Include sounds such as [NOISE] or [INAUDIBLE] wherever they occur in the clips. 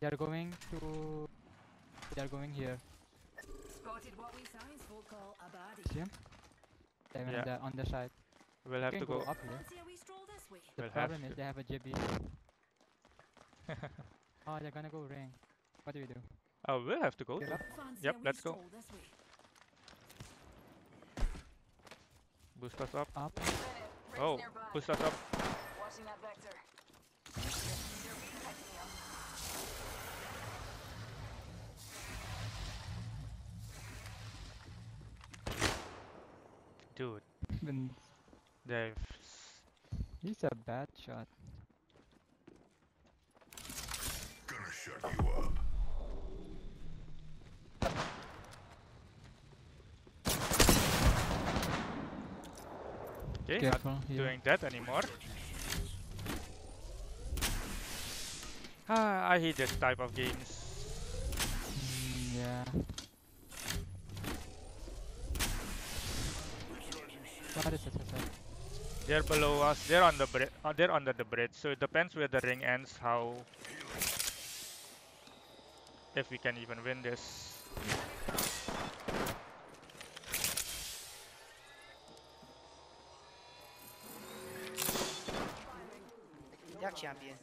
They are going to. They are going here. Spotted what we science folk call a baddie. See him? They went Yeah. on the on the side. We'll have You to go. go up here. Fancy a wee stroll this way? The We'll problem is to. they have a Gibby. [LAUGHS] oh, they're gonna go ring. What do we do? Oh, we'll have to go. Get to- up. Fancy Yep, let's go. stroll this way? Boost us up. Up. Oh, boost us up. Dude, Even they've. he's a bad shot. Gonna shut you up. Okay, not Careful here. doing that anymore. Ah, I hate this type of games. Mm, yeah. What is it? They're below us. They're on the bridge. Uh, they're under the bridge. So it depends where the ring ends. How if we can even win this. Jak champion?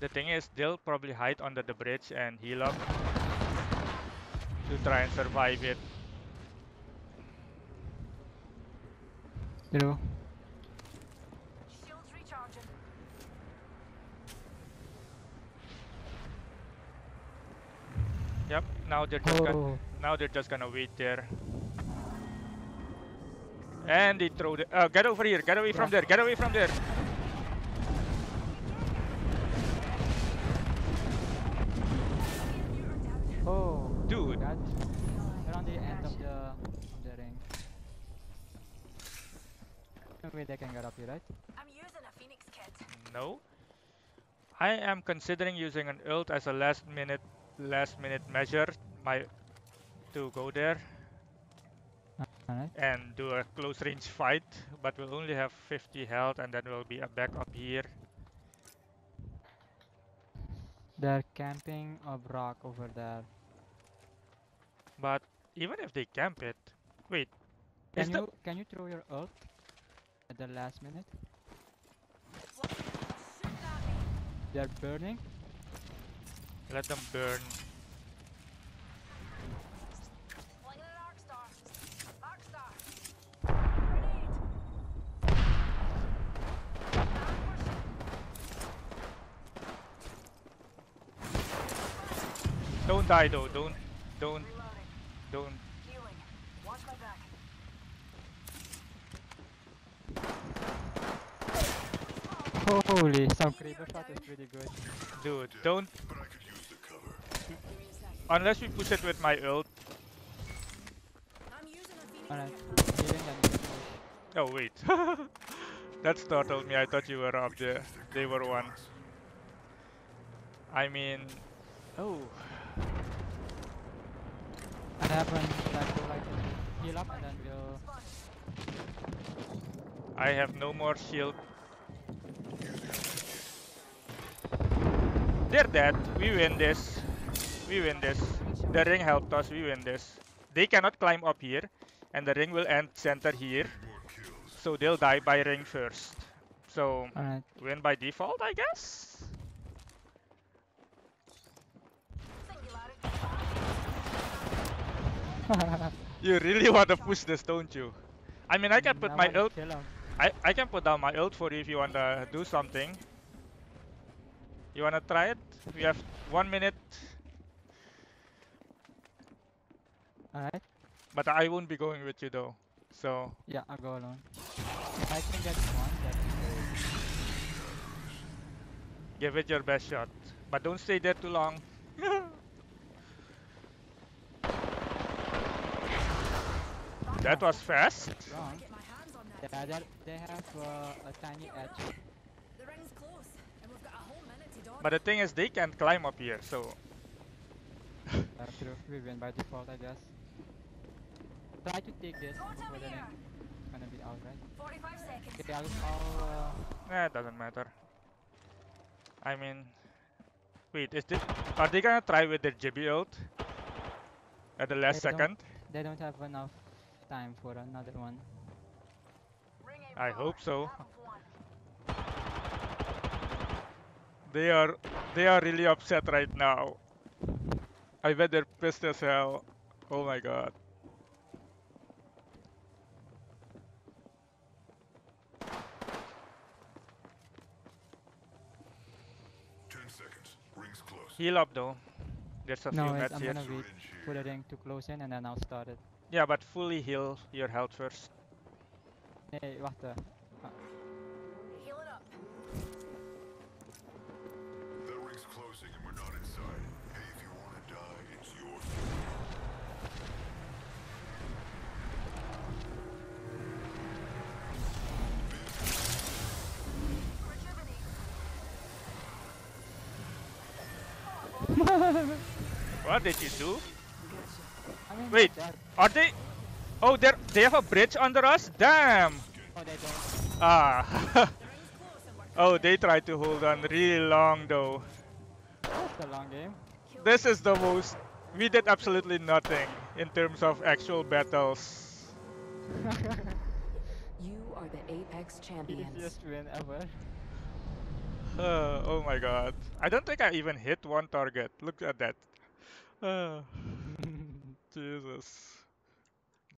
The thing is, they'll probably hide under the bridge and heal up to try and survive it. Zero. Shields recharging. Yep. Now they're just gonna, Oh. now they're just gonna wait there. And they throw the. Uh, get over here! Get away from there! Get away from there! Oh. Dude. God. They're on the end of the of the ring. No way they can get up here, right? I'm using a phoenix kit. No. I am considering using an ult as a last minute last minute measure my to go there Alright. and do a close range fight but we'll only have 50 health and then we'll be a back up here They're camping a rock over there. but even if they camp it wait is Can the you can you throw your ult at the last minute? They're burning. let them burn Flinging an arc star. Arc star. Grenade. don't die though don't don't don't Healing. Watch my back. Holy, some Kraber shot is pretty good. dude don't But I could use the cover. Give me a sec. unless we push it with my ult I'm using a phoenix Alright, kit. healing and we can push. oh wait [LAUGHS] that startled me I thought you were up there they were one I mean oh What happened? Like go like heal up and then we'll. I have no more shield. They're dead. We win this. We win this. The ring helped us. We win this. They cannot climb up here, and the ring will end center here. So they'll die by ring first. So Alright. win by default, I guess. [LAUGHS] You really want to push this, don't you? I mean, I can put I my ult. I I can put down my ult for you if you want to do something. You wanna try it? We have one minute, Alright. but I won't be going with you though. So Yeah, I'll go alone. If I can get one, that's give it your best shot, but don't stay there too long. [LAUGHS] that was fast. Wrong. Get my hands on that. Yeah, they have uh, a tiny edge. The ring's close, and we've got a whole minute to dodge. But the thing is, they can't climb up here, so [LAUGHS] Uh, true. We win by default, I guess. Try to take this Go to before the here. ring. Gonna they are all. Uh, Eh, it doesn't matter. I mean, wait, is this? Are they gonna try with their Gibby ult at the last They second? they don't have enough time for another one. I hope so. Have one. They are, they are really upset right now. I bet they're pissed as hell. Oh my god. Ten seconds. Rings close. Heal up though. There's a No, few wait, mats I'm here. gonna wait Syringe for the ring to close in and then I'll start it. Yeah, but fully heal your health first. Nee, wacht. [LAUGHS] What did you do? I mean, Wait. Are they? Oh, they they have a bridge under us. Damn. oh, they don't. Ah. [LAUGHS] oh, they tried to hold on really long though. That's a long game. This is the most. We did absolutely nothing in terms of actual battles. [LAUGHS] You are the Apex champions. Easiest win ever. Uh, [SIGHS] oh my god. I don't think I even hit one target. Look at that. [SIGHS] Uh, [LAUGHS] Jesus.